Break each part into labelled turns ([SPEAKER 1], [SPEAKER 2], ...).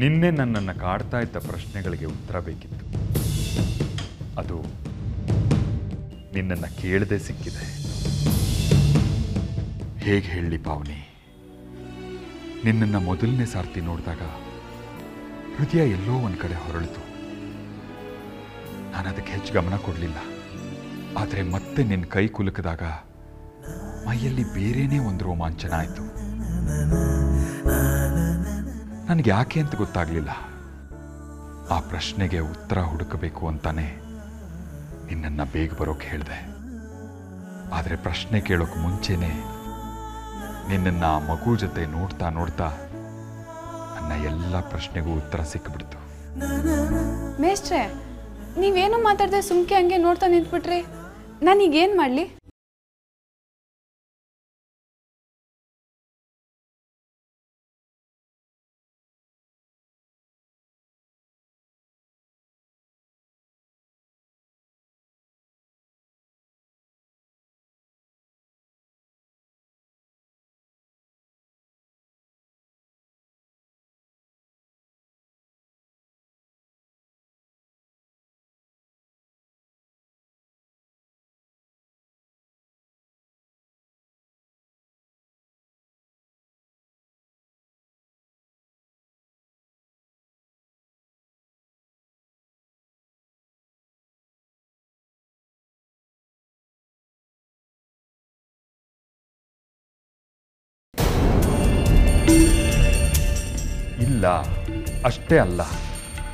[SPEAKER 1] ನಿನ್ನೆ ನನ್ನನ್ನು ಕಾಡ್ತಾ ಇದ್ದ ಪ್ರಶ್ನೆಗಳಿಗೆ ಉತ್ತರ ಬೇಕಿತ್ತು. ಅದು ನಿನ್ನನ್ನು ಕೇಳದೆ ಸಿಕ್ಕಿದೆ. ಹೇಗೆ ಹೇಳಿ ಪಾವನಿ? ನಿನ್ನನ್ನು ಮೊದಲನೇ ಸಾರ್ತಿ ನೋಡಿದಾಗ ಹೃದಯ ಎಲ್ಲೋ ಒಂದು ಕಡೆ ಹೊರಳಿತು. ನಾನು ಅದಕ್ಕೆ ಹೆಚ್ಚು ಗಮನ ಕೊಡಲಿಲ್ಲ. ಆದರೆ ಮತ್ತೆ ನಿನ್ನ ಕೈ ಕುಲುಕಿದಾಗ ಮೈಯಲ್ಲಿ ಬೇರೆನೇ ಒಂದು ರೋಮಾಂಚನ ಆಯಿತು. ನನಗೆ ಯಾಕೆ ಅಂತ ಗೊತ್ತಾಗಲಿಲ್ಲ. ಆ ಪ್ರಶ್ನೆಗೆ ಉತ್ತರ ಹುಡುಕಬೇಕು ಅಂತಾನೆ ನಿನ್ನನ್ನು ಬೇಗ ಬರೋಕೆ ಹೇಳಿದೆ. ಆದರೆ ಪ್ರಶ್ನೆ ಕೇಳೋಕೆ ಮುಂಚೆನೆ ನಿನ್ನನ್ನು ಮಗು ಜೊತೆ ನೋಡ್ತಾ ನೋಡ್ತಾ ನನ್ನ ಎಲ್ಲ ಪ್ರಶ್ನೆಗೂ ಉತ್ತರ ಸಿಕ್ಕಿಬಿಡ್ತು
[SPEAKER 2] ಮೇಷ್ಟ್ರೆ, ನೀವೇನು ಮಾತಾಡದೆ ಸುಮ್ಕೆ ಹಂಗೆ ನೋಡ್ತಾ ನಿಂತ್ಬಿಟ್ರಿ. ನಾನೀಗೇನು ಮಾಡಲಿ?
[SPEAKER 1] ಇಲ್ಲ, ಅಷ್ಟೇ ಅಲ್ಲ,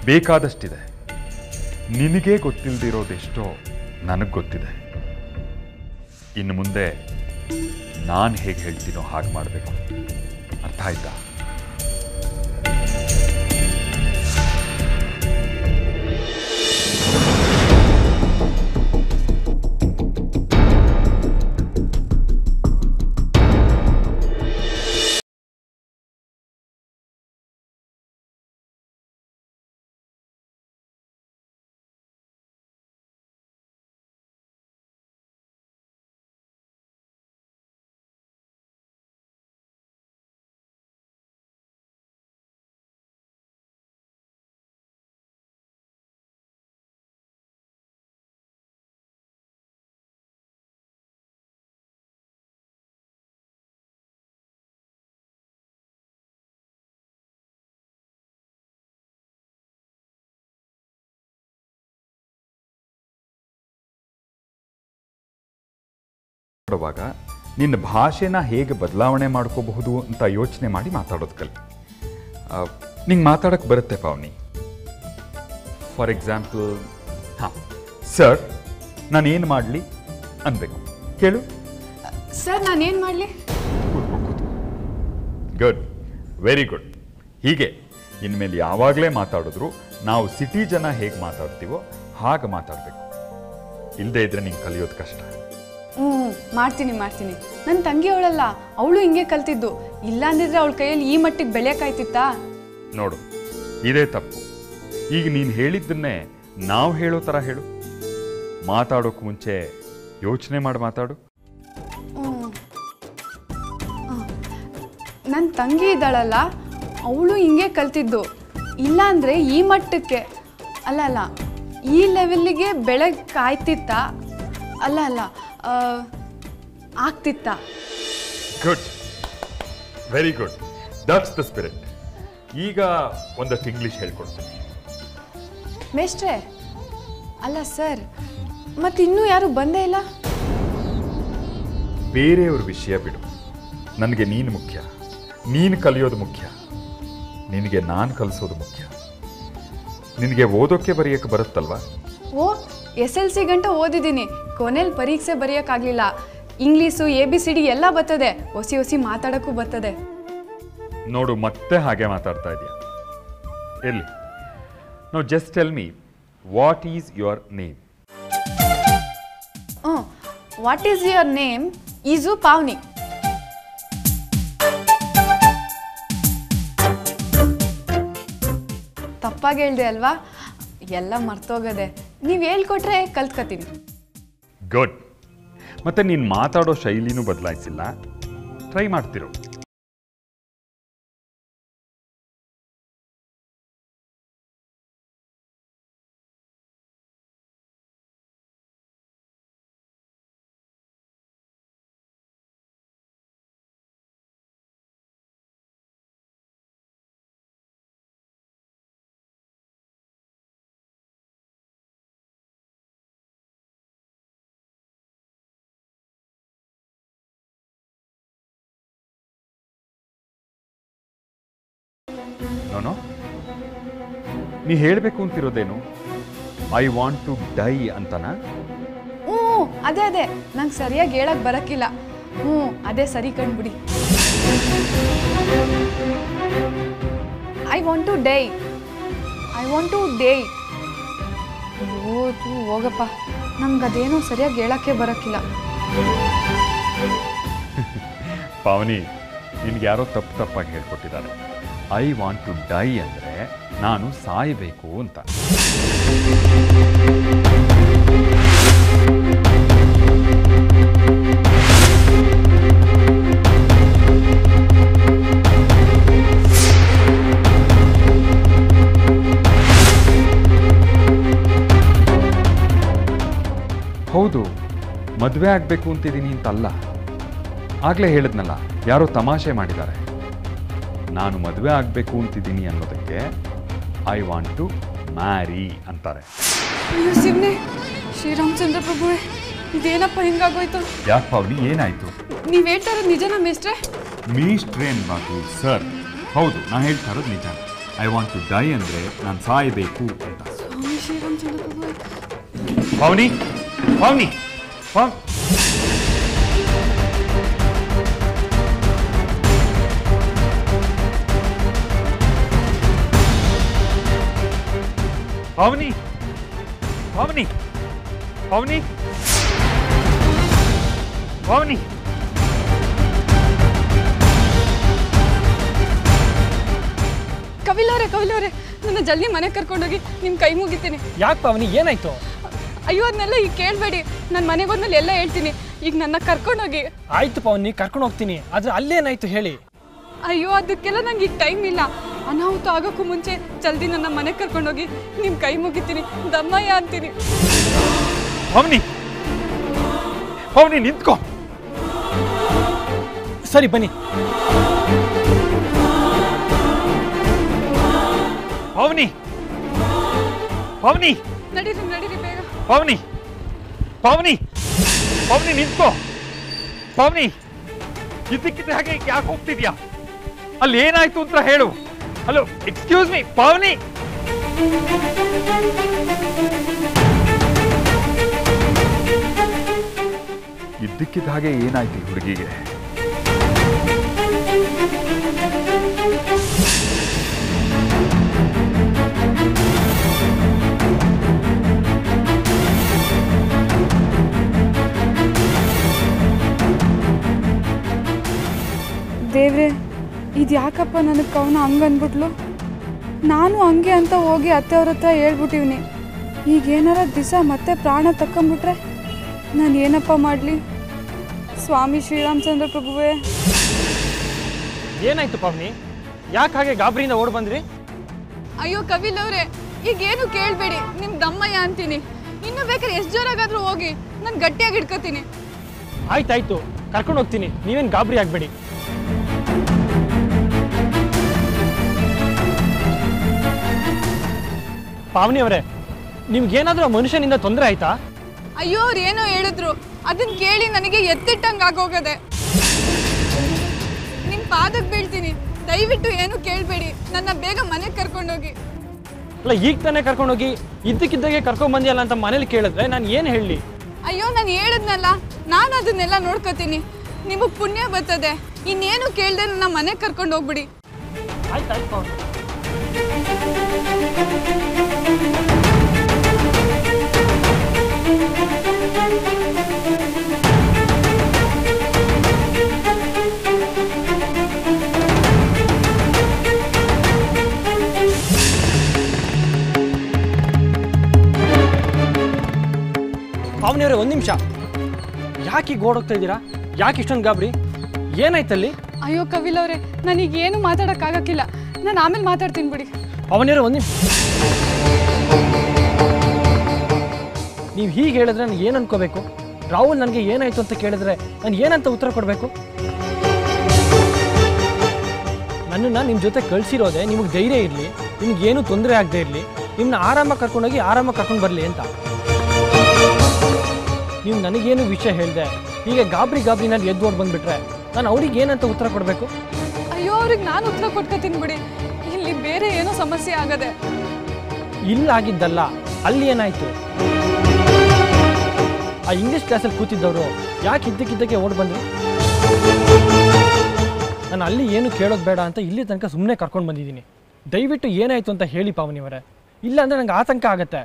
[SPEAKER 1] ಬೇಕಾದಷ್ಟಿದೆ. ನಿನಗೇ ಗೊತ್ತಿಲ್ಲದಿರೋದೆಷ್ಟೋ ನನಗೆ ಗೊತ್ತಿದೆ. ಇನ್ನು ಮುಂದೆ ನಾನು ಹೇಗೆ ಹೇಳ್ತೀನೋ ಹಾಗೆ ಮಾಡಬೇಕು. ಅರ್ಥ ಆಯ್ತಾ? ಮಾಡುವಾಗ ನಿನ್ನ ಭಾಷೆನ ಹೇಗೆ ಬದಲಾವಣೆ ಮಾಡ್ಕೋಬಹುದು ಅಂತ ಯೋಚನೆ ಮಾಡಿ ಮಾತಾಡೋದು ಕಲಿ. ನಿಂಗೆ ಮಾತಾಡೋಕ್ಕೆ ಬರುತ್ತೆ ಪಾವನಿ. ಫಾರ್ ಎಕ್ಸಾಂಪಲ್ ಹಾಂ. ಸರ್ ನಾನೇನು ಮಾಡಲಿ ಅನ್ಬೇಕು. ಕೇಳು.
[SPEAKER 2] ಸರ್ ನಾನೇನು ಮಾಡಲಿ?
[SPEAKER 1] ಗುಡ್ ವೆರಿ ಗುಡ್ ಹೀಗೆ ಇನ್ಮೇಲೆ ಯಾವಾಗಲೇ ಮಾತಾಡಿದ್ರು ನಾವು ಸಿಟಿ ಜನ ಹೇಗೆ ಮಾತಾಡ್ತೀವೋ ಹಾಗೆ ಮಾತಾಡಬೇಕು. ಇಲ್ಲದೇ ಇದ್ರೆ ನಿಂಗೆ ಕಲಿಯೋದು ಕಷ್ಟ.
[SPEAKER 2] ಹ್ಞೂ ಮಾಡ್ತೀನಿ ಮಾಡ್ತೀನಿ. ನನ್ನ ತಂಗಿ ಅವಳಲ್ಲ ಅವಳು ಹಿಂಗೆ ಕಲ್ತಿದ್ದು. ಇಲ್ಲ ಅಂದಿದ್ರೆ ಅವಳ ಕೈಯಲ್ಲಿ ಈ ಮಟ್ಟಿಗೆ ಬೆಳೆಯೋಕ್ಕಾಯ್ತಿತ್ತಾ
[SPEAKER 1] ನೋಡು ಇದೇ ತಪ್ಪು. ಈಗ ನೀನು ಹೇಳಿದ್ದನ್ನೇ ನಾವು ಹೇಳೋ ಥರ ಹೇಳು. ಮಾತಾಡೋಕೆ ಮುಂಚೆ ಯೋಚನೆ ಮಾಡಿ ಮಾತಾಡು.
[SPEAKER 2] ನನ್ನ ತಂಗಿ ಇದ್ದಾಳಲ್ಲ ಅವಳು ಹಿಂಗೆ ಕಲ್ತಿದ್ದು. ಇಲ್ಲ ಅಂದರೆ ಈ ಮಟ್ಟಕ್ಕೆ ಅಲ್ಲ ಅಲ್ಲ ಈ ಲೆವೆಲ್ಲಿಗೆ ಬೆಳೆ ಕಾಯ್ತಿತ್ತಾ ಅಲ್ಲ ಅಲ್ಲ ಆಗ್ತಿತ್ತಾ?
[SPEAKER 1] Good very good that's the spirit ಈಗ ಒಂದಷ್ಟು ಇಂಗ್ಲೀಷ್ ಹೇಳ್ಕೊಡ್ತೀನಿ.
[SPEAKER 2] ಮೇಷ್ಟ್ರೆ ಅಲ್ಲ ಸರ್ ಮತ್ತೆ ಇನ್ನೂ ಯಾರು ಬಂದೇ ಇಲ್ಲ?
[SPEAKER 1] ಬೇರೆಯವ್ರ ವಿಷಯ ಬಿಡು. ನನಗೆ ನೀನು ಮುಖ್ಯ. ನೀನು ಕಲಿಯೋದು ಮುಖ್ಯ. ನಿನಗೆ ನಾನು ಕಲಿಸೋದು ಮುಖ್ಯ. ನಿನಗೆ ಓದೋಕ್ಕೆ ಬರೆಯೋಕ್ಕೆ ಬರುತ್ತಲ್ವಾ?
[SPEAKER 2] ಓ ಎಸ್ ಎಲ್ ಸಿ ಗಂಟ ಓದಿದ್ದೀನಿ. ಕೊನೆಯಲ್ಲಿ ಪರೀಕ್ಷೆ ಬರೆಯೋಕ್ಕಾಗಲಿಲ್ಲ. English A B C D ಎಲ್ಲ ಬರ್ತದೆ. ಹೊಸಿ ಹೊಸಿ ಮಾತಾಡೋಕ್ಕೂ ಬರ್ತದೆ.
[SPEAKER 1] ನೋಡು ಮತ್ತೆ ಹಾಗೆ ಮಾತಾಡ್ತಾ ಇದೆಯಾ? ಎಲ್ಲಿ? No just tell me what is your name
[SPEAKER 2] ಹ್ಞೂ what is your name is Pavni. ತಪ್ಪಾಗಿ ಹೇಳಿದೆ ಅಲ್ವಾ? ಎಲ್ಲ ಮರ್ತೋಗದೆ. ನೀವು ಹೇಳ್ಕೊಟ್ರೆ ಕಲ್ತ್ಕೊತೀನಿ.
[SPEAKER 1] ಗುಡ್ ಮತ್ತೆ ನೀನು ಮಾತಾಡೋ ಶೈಲಿನೂ ಬದಲಾಯಿಸಿಲ್ಲ. ಟ್ರೈ ಮಾಡ್ತಿರೋ. ನೋನೋ ನೀ ಹೇಳಬೇಕು ಅಂತಿರೋದೇನು? ಐ ವಾಂಟ್ ಟು ಡೈ ಅಂತನಾ?
[SPEAKER 2] ಹ್ಞೂ ಅದೇ ಅದೇ. ನಂಗೆ ಸರಿಯಾಗಿ ಹೇಳಕ್ ಬರಕ್ಕಿಲ್ಲ ಹ್ಞೂ ಅದೇ ಸರಿ ಕಂಡ್ಬಿಡಿ I want to die I want to day ಓದು ಹೋಗಪ್ಪ. ನಮ್ಗೆ ಅದೇನೋ ಸರಿಯಾಗಿ ಹೇಳಕ್ಕೆ ಬರಕ್ಕಿಲ್ಲ
[SPEAKER 1] ಪಾವನಿ ನಿನ್ಗೆ ಯಾರೋ ತಪ್ಪು ತಪ್ಪಾಗಿ ಹೇಳ್ಕೊಟ್ಟಿದ್ದಾರೆ. ಐ ವಾಂಟ್ ಟು ಡೈ ಅಂದರೆ ನಾನು ಸಾಯಬೇಕು ಅಂತ. ಹೌದು, ಮದುವೆ ಆಗಬೇಕು ಅಂತಿದ್ದೀನಿ ಅಂತಲ್ಲ. ಆಗಲೇ ಹೇಳಿದ್ನಲ್ಲ, ಯಾರೋ ತಮಾಷೆ ಮಾಡಿದ್ದಾರೆ. ನಾನು ಮದುವೆ ಆಗಬೇಕು ಅಂತಿದ್ದೀನಿ ಅನ್ನೋದಕ್ಕೆ ಐ ವಾಂಟ್ ಟು ಮ್ಯಾರಿ ಅಂತಾರೆ.
[SPEAKER 2] ಶಿವನೇ ಶ್ರೀರಾಮಚಂದ್ರ ಪ್ರಭು ಇದೇನಪ್ಪ ಹಿಂಗಾಗೋಯ್ತು?
[SPEAKER 1] ಯಾಕೆ ಪಾವನಿ ಏನಾಯ್ತು?
[SPEAKER 2] ನೀವ್ ಹೇಳ್ತಾ ಇರೋದು ನಿಜನಾ ಮೇಸ್ಟ್ರೆ
[SPEAKER 1] ಮೀಸ್ ಅನ್ಬಾರ್ದು ಸರ್. ಹೌದು ನಾನು ಹೇಳ್ತಾ ಇರೋದು ನಿಜ. ಐ ವಾಂಟ್ ಟು ಡೈ ಅಂದ್ರೆ ನಾನು ಸಾಯಬೇಕು ಅಂತ.
[SPEAKER 2] ಸ್ವಾಮಿ ಶ್ರೀರಾಮಚಂದ್ರ ಪ್ರಭು
[SPEAKER 1] ಪಾವನಿ ಪಾವನಿ ಪಾವ್ ಪಾವನಿ Omni! Omni! Omni!
[SPEAKER 2] ಕವಿಲವ್ರೆ ಕವಿಲವ್ರೆ ನನ್ನ ಜಲ್ದಿ ಮನೆಗೆ ಕರ್ಕೊಂಡೋಗಿ ನಿಮ್ಮ ಕೈ ಮುಗಿತೀನಿ.
[SPEAKER 3] ಯಾಕೆ ಪಾವನಿ ಏನಾಯ್ತು?
[SPEAKER 2] ಅಯ್ಯೋ ಅದನ್ನೆಲ್ಲ ಈಗ ಕೇಳಬೇಡಿ. ನಾನು ಮನೆಗೆ ಹೋದ್ಮೇಲೆ ಎಲ್ಲ ಹೇಳ್ತೀನಿ. ಈಗ ನನ್ನ ಕರ್ಕೊಂಡೋಗಿ.
[SPEAKER 3] ಆಯ್ತು ಪಾವನಿ ಕರ್ಕೊಂಡು ಹೋಗ್ತೀನಿ ಆದ್ರೆ ಅಲ್ಲೇನಾಯ್ತು ಹೇಳಿ?
[SPEAKER 2] ಅಯ್ಯೋ ಅದಕ್ಕೆಲ್ಲ ನಂಗೆ ಈಗ ಟೈಮ್ ಇಲ್ಲ. ಅನಾಹುತ ಆಗೋಕ್ಕೂ ಮುಂಚೆ ಜಲ್ದಿ ನನ್ನ ಮನೆಗೆ ಕರ್ಕೊಂಡೋಗಿ ನಿಮ್ಮ ಕೈ ಮುಗಿತೀನಿ ದಮ್ಮಯ್ಯ ಅಂತೀನಿ.
[SPEAKER 1] ಭವನಿ ಭವನಿ ನಿಂತ್ಕೋ.
[SPEAKER 3] ಸರಿ ಬನ್ನಿ.
[SPEAKER 1] ಭವನಿ ಭವನಿ
[SPEAKER 2] ನಡೀರಿ ನಡೀರಿ ಬೇಗ.
[SPEAKER 1] ಭವನಿ ಭವನಿ ಭವನಿ ನಿಂತ್ಕೋ. ಭವನಿ ಇದಕ್ಕಿದ್ದ ಹಾಗೆ ಯಾಕೆ ಹೋಗ್ತಿದ್ಯಾ? ಅಲ್ಲಿ ಏನಾಯ್ತು ಅಂತ ಹೇಳು. ಹಲೋ ಎಕ್ಸ್ಕ್ಯೂಸ್ ಮೀ ಪಾವನಿ ಇದ್ದಕ್ಕಿದ್ದ ಹಾಗೆ ಏನಾಯ್ತು ಈ ಹುಡುಗಿಗೆ?
[SPEAKER 2] ದೇವ್ರೆ ಇದು ಯಾಕಪ್ಪ ನನಗೆ ಕವನ ಹಂಗೆ ಅಂದ್ಬಿಟ್ಲು ನಾನು ಹಂಗೆ ಅಂತ ಹೋಗಿ ಅತ್ತೆಯವ್ರ ಹತ್ರ ಹೇಳ್ಬಿಟ್ಟಿವ್ನಿ. ಈಗ ದಿಸ ದಿವಸ ಮತ್ತೆ ಪ್ರಾಣ ತಕ್ಕೊಂಬಿಟ್ರೆ ನಾನು ಏನಪ್ಪ ಮಾಡಲಿ? ಸ್ವಾಮಿ ಶ್ರೀರಾಮಚಂದ್ರ ಪ್ರಭುವೇ.
[SPEAKER 3] ಏನಾಯ್ತು ಪಾವನಿ? ಯಾಕೆ ಹಾಗೆ ಗಾಬರಿಯಿಂದ ಓಡ್ ಬಂದ್ರಿ?
[SPEAKER 2] ಅಯ್ಯೋ ಕವಿಲ್ ಅವ್ರೆ ಈಗ ಏನು ಕೇಳಬೇಡಿ ನಿಮ್ ದಮ್ಮಯ್ಯ ಅಂತೀನಿ. ಇನ್ನು ಬೇಕಾದ್ರೆ ಎಷ್ಟು ಜೋರಾಗಾದ್ರೂ ಹೋಗಿ ನಾನು ಗಟ್ಟಿಯಾಗಿ ಹಿಡ್ಕೋತೀನಿ.
[SPEAKER 3] ಆಯ್ತಾಯ್ತು ಕರ್ಕೊಂಡು ಹೋಗ್ತೀನಿ. ನೀವೇನು ಗಾಬರಿ ಆಗಬೇಡಿ. ಪಾವನಿ ಅವರೇ ನಿಮ್ಗೇನಾದ್ರೂ ಮನುಷ್ಯನಿಂದ ತೊಂದರೆ ಆಯ್ತಾ?
[SPEAKER 2] ಅಯ್ಯೋ ಅವ್ರು ಏನೋ ಹೇಳಿದ್ರು. ಅದನ್ನ ಕೇಳಿ ನನಗೆ ಎತ್ತಿಟ್ಟಂಗೆ ಆಗೋಗದೆ ನಿಮ್ ಪಾದಕ್ಕೆ ಬೀಳ್ತೀನಿ. ದಯವಿಟ್ಟು ಏನು ಕೇಳಬೇಡಿ. ನನ್ನ ಬೇಗ ಮನೆಗೆ ಕರ್ಕೊಂಡೋಗಿ.
[SPEAKER 3] ಅಲ್ಲ ಈಗ ತಾನೇ ಕರ್ಕೊಂಡೋಗಿ ಇದ್ದಕ್ಕಿದ್ದಾಗೆ ಕರ್ಕೊಂಡ್ ಬಂದಿಯಲ್ಲ ಅಂತ ಮನೇಲಿ ಕೇಳಿದ್ರೆ ನಾನು ಏನು ಹೇಳಲಿ?
[SPEAKER 2] ಅಯ್ಯೋ ನಾನು ಹೇಳಿದ್ನಲ್ಲ. ನಾನು ಅದನ್ನೆಲ್ಲ ನೋಡ್ಕೋತೀನಿ. ನಿಮಗೆ ಪುಣ್ಯ ಬರ್ತದೆ. ಇನ್ನೇನು ಕೇಳ್ದೆ ನನ್ನ ಮನೆಗೆ ಕರ್ಕೊಂಡು ಹೋಗ್ಬಿಡಿ
[SPEAKER 3] ಆಯ್ತು ಪಾವನಿ. ಪಾವನಿಯವರೇ ಒಂದ್ ನಿಮಿಷ. ಯಾಕೆ ಈಗ ಓಡೋಗ್ತಾ ಇದ್ದೀರಾ? ಯಾಕೆ ಇಷ್ಟೊಂದು ಗಾಬ್ರಿ? ಏನಾಯ್ತಲ್ಲಿ
[SPEAKER 2] ಅಯ್ಯೋ ಕವಿಲ್ ಅವರೇ ನನಗೆ ಏನು ಮಾತಾಡೋಕ್ಕಾಗಕ್ಕಿಲ್ಲ ನಾನು ಆಮೇಲೆ ಮಾತಾಡ್ತೀನಿ ಬಿಡಿ.
[SPEAKER 3] ಪಾವನಿಯವರೇ ಒಂದ್ ನಿಮಿಷ. ನೀವು ಹೀಗೆ ಹೇಳಿದ್ರೆ ನನಗೆ ಏನು ಅನ್ಕೋಬೇಕು? ರಾಹುಲ್ ನನಗೆ ಏನಾಯ್ತು ಅಂತ ಕೇಳಿದ್ರೆ ನಾನು ಏನಂತ ಉತ್ತರ ಕೊಡಬೇಕು? ನನ್ನನ್ನು ನಿಮ್ಮ ಜೊತೆ ಕಳಿಸಿರೋದೆ ನಿಮಗೆ ಧೈರ್ಯ ಇರಲಿ ನಿಮ್ಗೆ ಏನು ತೊಂದರೆ ಆಗದೆ ಇರಲಿ ನಿಮ್ಮನ್ನ ಆರಾಮಾಗಿ ಕರ್ಕೊಂಡೋಗಿ ಆರಾಮಾಗಿ ಕರ್ಕೊಂಡು ಬರಲಿ ಅಂತ. ನೀವು ನನಗೇನು ವಿಷಯ ಹೇಳಿದೆ? ಹೀಗೆ ಗಾಬರಿ ನಾನು ಎದ್ದು ಓಡ್ ಬಂದ್ಬಿಟ್ರೆ ನಾನು ಅವ್ರಿಗೆ ಏನಂತ ಉತ್ತರ ಕೊಡಬೇಕು?
[SPEAKER 2] ಅಯ್ಯೋ ಅವ್ರಿಗೆ ನಾನು ಉತ್ತರ ಕೊಟ್ಕೋತೀನಿ ಬಿಡಿ. ಇಲ್ಲಿ ಬೇರೆ ಏನೋ ಸಮಸ್ಯೆ ಆಗದೆ.
[SPEAKER 3] ಇಲ್ಲ ಆಗಿದ್ದಲ್ಲ ಅಲ್ಲಿ ಏನಾಯ್ತು? ಆ ಇಂಗ್ಲಿಷ್ ಕ್ಲಾಸಲ್ಲಿ ಕೂತಿದ್ದವರು ಯಾಕೆ ಇದ್ದಕ್ಕಿದ್ದಕ್ಕೆ ಓಡ್ ಬಂದ್ರು? ನಾನು ಅಲ್ಲಿ ಏನು ಕೇಳೋದು ಬೇಡ ಅಂತ ಇಲ್ಲಿ ತನಕ ಸುಮ್ಮನೆ ಕರ್ಕೊಂಡು ಬಂದಿದ್ದೀನಿ. ದಯವಿಟ್ಟು ಏನಾಯ್ತು ಅಂತ ಹೇಳಿ ಪಾವನಿಯವರೇ. ಇಲ್ಲ ಅಂದ್ರೆ ನಂಗೆ ಆತಂಕ ಆಗತ್ತೆ.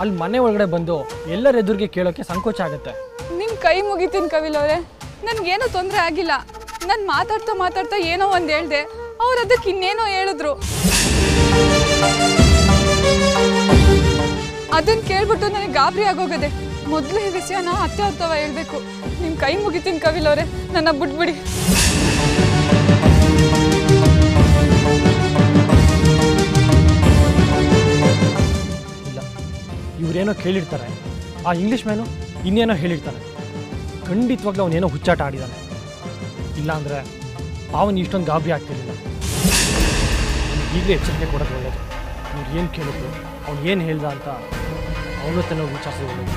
[SPEAKER 3] ಅಲ್ಲಿ ಮನೆ ಒಳಗಡೆ ಬಂದು ಎಲ್ಲರ ಎದುರಿಗೆ ಕೇಳೋಕ್ಕೆ ಸಂಕೋಚ ಆಗುತ್ತೆ.
[SPEAKER 2] ನಿಮ್ಮ ಕೈ ಮುಗಿತೀನಿ ಕವಿಲ್ ಅವರೇ. ನನಗೇನು ತೊಂದರೆ ಆಗಿಲ್ಲ. ನಾನು ಮಾತಾಡ್ತಾ ಮಾತಾಡ್ತಾ ಏನೋ ಒಂದು ಹೇಳ್ದೆ. ಅವ್ರು ಅದಕ್ಕೆ ಇನ್ನೇನೋ ಹೇಳಿದ್ರು. ಅದನ್ ಕೇಳ್ಬಿಟ್ಟು ನನಗೆ ಗಾಬರಿ ಆಗೋಗದೆ. ಮೊದಲು ಈ ವಿಷಯನ ಹೇಳಬೇಕು ಹೇಳ್ಬೇಕು. ನಿಮ್ಮ ಕೈ ಮುಗಿತೀನಿ ಕವಿಲ್ ಅವರೇ. ನನ್ನ ಬಿಟ್ಬಿಡಿ.
[SPEAKER 3] ಇವರೇನೋ ಕೇಳಿರ್ತಾರೆ. ಆ ಇಂಗ್ಲೀಷ್ ಮ್ಯಾನು ಇನ್ನೇನೋ ಹೇಳಿರ್ತಾನೆ. ಖಂಡಿತವಾಗ್ಲೂ ಅವನೇನೋ ಹುಚ್ಚಾಟ ಆಡಿದಾನೆ. ಇಲ್ಲಾಂದರೆ ಅವನು ಇಷ್ಟೊಂದು ಗಾಬರಿ ಆಗ್ತಿರಲಿಲ್ಲ. ಈಗಲೇ ಎಚ್ಚರಿಕೆ ಕೊಡೋದು ಒಳ್ಳೆಯದು ಇವ್ರು ಏನು ಕೇಳಿದ್ರು, ಅವ್ನು ಏನು ಹೇಳ್ದ ಅಂತ ಅವನು ತನ್ನ ವಿಚಾರಿಸೋದು ಒಳ್ಳೆಯದು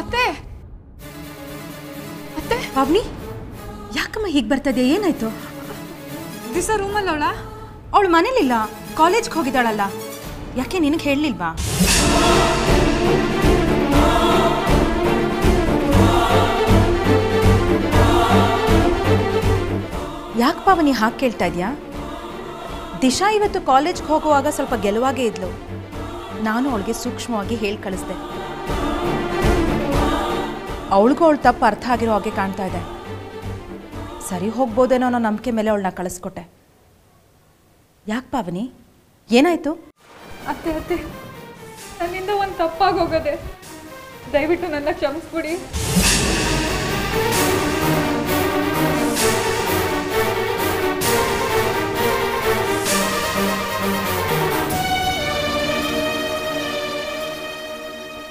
[SPEAKER 2] ಅತ್ತೆ! ಅತ್ತೆ
[SPEAKER 4] ಪಾವ್ನಿ ಯಾಕಮ್ಮ ಹೀಗೆ ಬರ್ತದೆ ಏನಾಯ್ತು?
[SPEAKER 2] ದಿಸ ರೂಮಲ್ಲಿ ಅವಳ?
[SPEAKER 4] ಅವಳು ಮನೇಲಿಲ್ಲ. ಕಾಲೇಜ್ಗೆ ಹೋಗಿದ್ದಾಳಲ್ಲ. ಯಾಕೆ ನಿನಗೆ ಹೇಳಲಿಲ್ವಾ? ಯಾಕೆ ಪಾವನಿ ಹಾಕಿ ಕೇಳ್ತಾ ಇದೆಯಾ? ದಿಶಾ ಇವತ್ತು ಕಾಲೇಜ್ಗೆ ಹೋಗುವಾಗ ಸ್ವಲ್ಪ ಗೆಲುವಾಗೇ ಇದ್ಲು. ನಾನು ಅವಳಿಗೆ ಸೂಕ್ಷ್ಮವಾಗಿ ಹೇಳಿ ಕಳಿಸ್ದೆ. ಅವಳಿಗೂ ಅವಳು ತಪ್ಪು ಅರ್ಥ ಆಗಿರೋ ಹಾಗೆ ಕಾಣ್ತಾ ಇದೆ. ಸರಿ ಹೋಗ್ಬೋದೇನೋ ಅನ್ನೋ ನಂಬಿಕೆ ಮೇಲೆ ಅವಳನ್ನ ಕಳಿಸ್ಕೊಟ್ಟೆ. ಯಾಕೆ ಪಾವನಿ? ಏನಾಯ್ತು?
[SPEAKER 2] ಅತ್ತೆ ಅತ್ತೆ ನನ್ನಿಂದ ಒಂದು ತಪ್ಪಾಗೋಗದೆ ದಯವಿಟ್ಟು ನನ್ನ ಕ್ಷಮಿಸ್ಬಿಡಿ.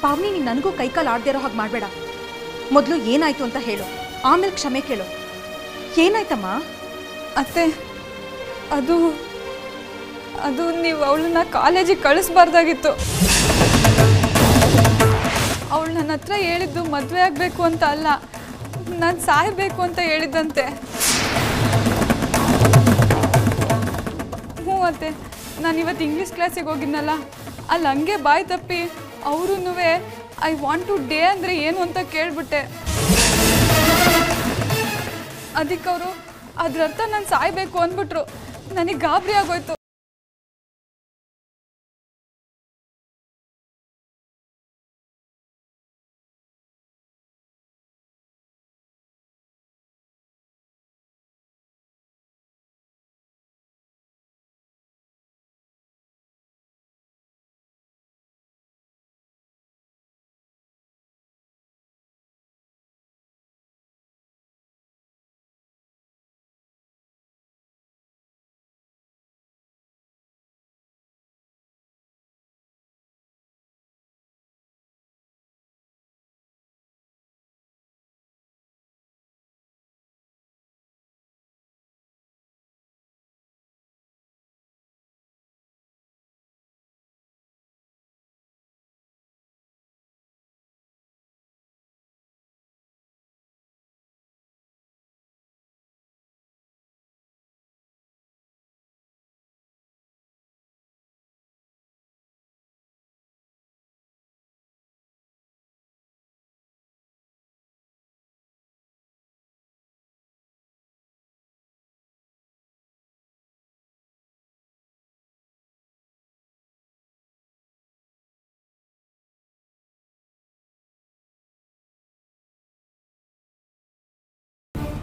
[SPEAKER 4] ಪಾವನಿ ನೀನು ನನಗೂ ಕೈಕಾಲು ಆಡದೇ ಇರೋ ಹಾಗೆ ಮಾಡಬೇಡ. ಮೊದಲು ಏನಾಯ್ತು ಅಂತ ಹೇಳು. ಆಮೇಲೆ ಕ್ಷಮೆ ಕೇಳು. ಏನಾಯ್ತಮ್ಮ?
[SPEAKER 2] ಅತ್ತೆ, ಅದು ಅದು ನೀವು ಅವಳನ್ನ ಕಾಲೇಜಿಗೆ ಕಳಿಸ್ಬಾರ್ದಾಗಿತ್ತು. ಅವಳು ನನ್ನ ಹತ್ರ ಹೇಳಿದ್ದು ಮದುವೆ ಆಗಬೇಕು ಅಂತ ಅಲ್ಲ, ನಾನು ಸಾಯಬೇಕು ಅಂತ ಹೇಳಿದ್ದಂತೆ. ಹ್ಞೂ ಅತ್ತೆ, ನಾನು ಇವತ್ತು ಇಂಗ್ಲೀಷ್ ಕ್ಲಾಸಿಗೆ ಹೋಗಿದ್ನಲ್ಲ, ಅಲ್ಲಿ ಹಂಗೆ ಬಾಯಿ ತಪ್ಪಿ ಅವರೂ ಐ ವಾಂಟ್ ಟು ಡೇ ಅಂದರೆ ಏನು ಅಂತ ಕೇಳ್ಬಿಟ್ಟೆ. ಅದಕ್ಕೆ ಅವರು ಅದ್ರ ನಾನು ಸಾಯ್ಬೇಕು ಅಂದ್ಬಿಟ್ರು. ನನಗೆ ಗಾಬರಿ ಆಗೋಯ್ತು.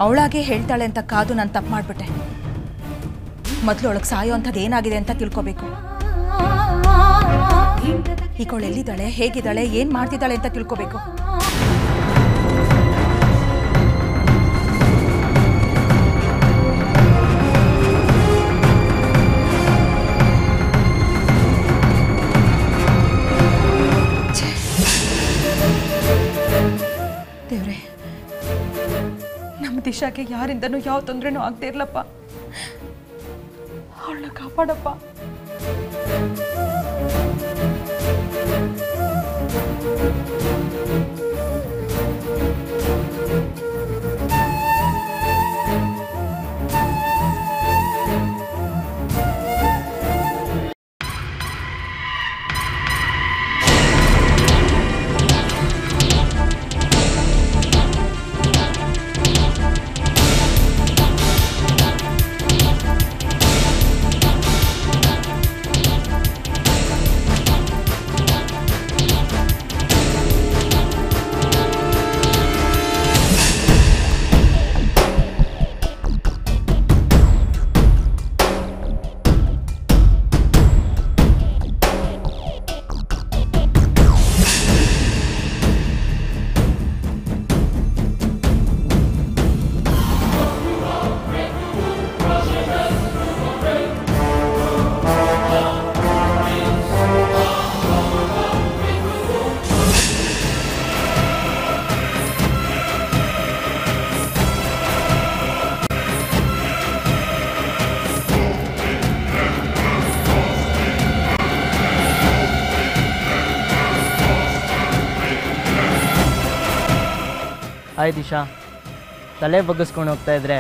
[SPEAKER 4] ಅವಳಾಗೆ ಹೇಳ್ತಾಳೆ ಅಂತ ಕಾದು ನಾನು ತಪ್ಪು ಮಾಡಿಬಿಟ್ಟೆ. ಮೊದಲು ಒಳಗೆ ಸಾಯೋ ಅಂಥದ್ದು ಏನಾಗಿದೆ ಅಂತ ತಿಳ್ಕೊಬೇಕು. ಈಗ ಅವಳು ಎಲ್ಲಿದ್ದಾಳೆ ಹೇಗಿದ್ದಾಳೆ? ಏನು ಮಾಡ್ತಿದ್ದಾಳೆ ಅಂತ ತಿಳ್ಕೊಬೇಕು. ದಿಶಾಗೆ ಯಾರಿಂದನೂ ಯಾವ ತೊಂದರೆನೂ ಆಗದೆ ಇರ್ಲಪ್ಪ. ಅವಳನ್ನ ಕಾಪಾಡಪ್ಪ.
[SPEAKER 5] ಹಾಯ್ ದಿಶಾ. ತಲೆ ಬಗ್ಗಿಸ್ಕೊಂಡು ಹೋಗ್ತಾ ಇದ್ರೆ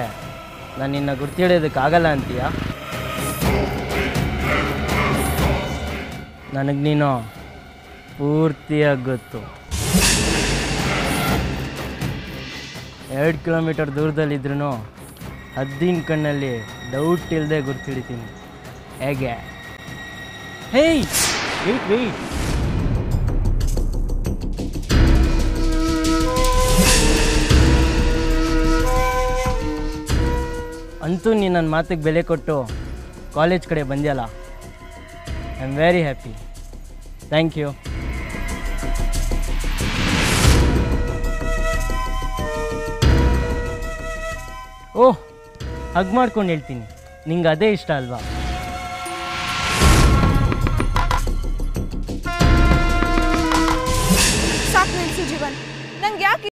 [SPEAKER 5] ನಾನು ನಿನ್ನ ಗುರ್ತಿಡಿಯೋದಕ್ಕಾಗಲ್ಲ ಅಂತೀಯ? ನನಗೆ ನೀನು ಪೂರ್ತಿಯಾಗಿ ಗೊತ್ತು. ಎರಡು ಕಿಲೋಮೀಟರ್ ದೂರದಲ್ಲಿದ್ರೂ ಹದ್ದಿನ ಕಣ್ಣಲ್ಲಿ ಡೌಟ್ ಇಲ್ಲದೆ ಗುರ್ತಿಡಿತೀನಿ ಹೇಗೆ? ಹೇಯ್ ವೆಯ್ಟ್ ವೆಯ್ಟ್ ಅಂತೂ ನೀನು ನನ್ನ ಮಾತಿಗೆ ಬೆಲೆ ಕೊಟ್ಟು ಕಾಲೇಜ್ ಕಡೆ ಬಂದ್ಯಲ್ಲ? I am very happy thank you oh hug ಮಾಡ್ಕೊಂಡು ಹೇಳ್ತೀನಿ. ನಿಂಗೆ ಅದೇ ಇಷ್ಟ ಅಲ್ವಾ?
[SPEAKER 6] ಸಾಕು ನಿಲ್ಸು ಜೀವನ್ ನಂಗೆ ಯಾಕೆ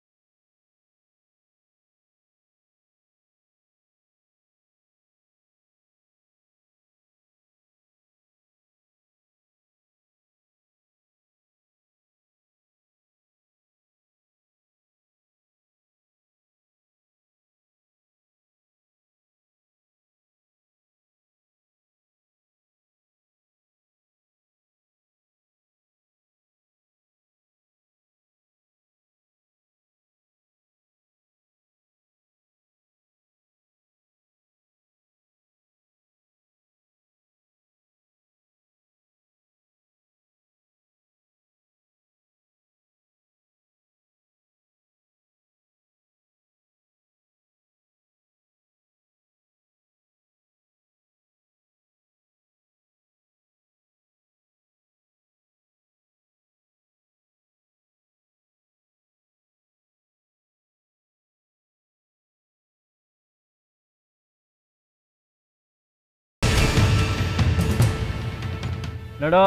[SPEAKER 5] ನೋಡೋ.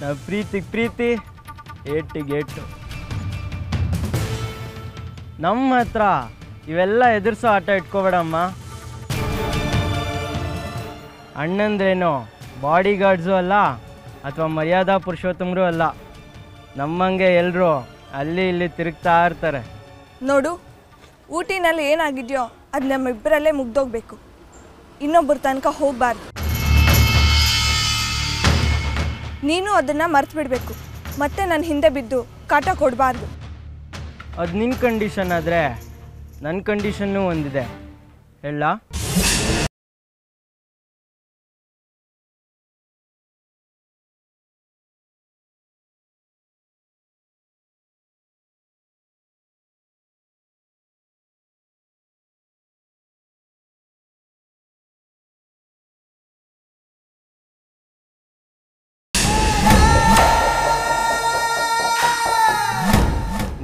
[SPEAKER 5] ನಾವು ಪ್ರೀತಿಗೆ ಪ್ರೀತಿ ಏಟಿಗೆ ಏಟು. ನಮ್ಮ ಹತ್ರ ಇವೆಲ್ಲ ಎದುರಿಸೋ ಆಟ ಇಟ್ಕೋಬೇಡಮ್ಮ. ಅಣ್ಣಂದ್ರೇನು ಬಾಡಿ ಗಾರ್ಡ್ಸು ಅಲ್ಲ, ಅಥವಾ ಮರ್ಯಾದಾ ಪುರುಷೋತ್ತಮರು ಅಲ್ಲ. ನಮ್ಮಂಗೆ ಎಲ್ಲರೂ ಅಲ್ಲಿ ಇಲ್ಲಿ ತಿರುಗ್ತಾ ಇರ್ತಾರೆ.
[SPEAKER 6] ನೋಡು, ಊಟಿನಲ್ಲಿ ಏನಾಗಿದೆಯೋ ಅದು ನಮ್ಮಿಬ್ಬರಲ್ಲೇ ಮುಗ್ದೋಗ್ಬೇಕು. ಇನ್ನೊಬ್ಬರ ತನಕ ಹೋಗಬಾರ್ದು. ನೀನು ಅದನ್ನು ಮರ್ತು ಬಿಡಬೇಕು ಮತ್ತೆ ನನ್ನ ಹಿಂದೆ ಬಿದ್ದು ಕಾಟ ಕೊಡಬಾರ್ದು.
[SPEAKER 5] ಅದು ನಿನ್ನ ಕಂಡೀಷನ್ ಆದರೆ ನನ್ನ ಕಂಡೀಷನ್ನು ಒಂದಿದೆ. ಹೇಳ.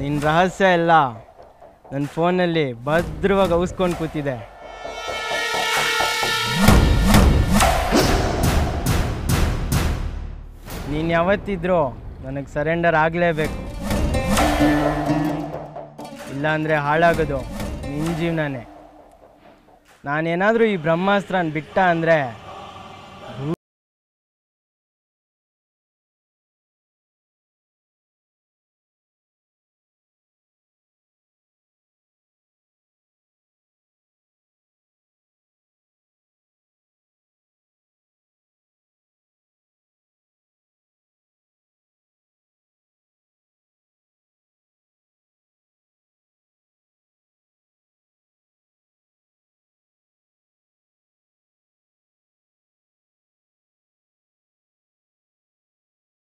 [SPEAKER 5] ನಿನ್ನ ರಹಸ್ಯ ಎಲ್ಲ ನನ್ನ ಫೋನಲ್ಲಿ ಭದ್ರವಾಗಿ ಔಸ್ಕೊಂಡು ಕೂತಿದೆ. ನೀನು ಯಾವತ್ತಿದ್ರೂ ನನಗೆ ಸರೆಂಡರ್ ಆಗಲೇಬೇಕು. ಇಲ್ಲಾಂದರೆ ಹಾಳಾಗೋದು ನಿನ್ನ ಜೀವನನೇ. ನಾನೇನಾದರೂ ಈ ಬ್ರಹ್ಮಾಸ್ತ್ರನ ಬಿಟ್ಟ ಅಂದರೆ